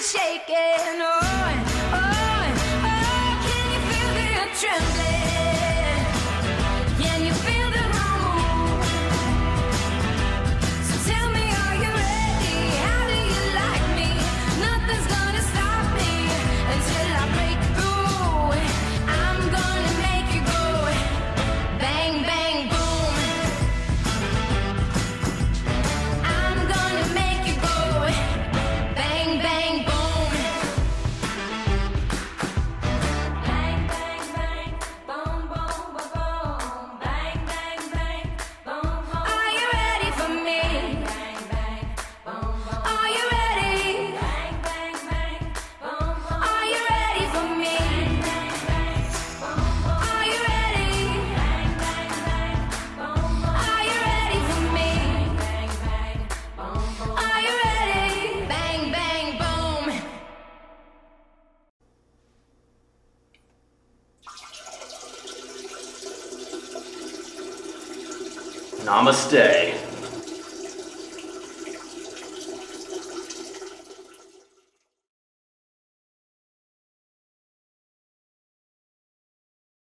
shaking. Oh. Namaste.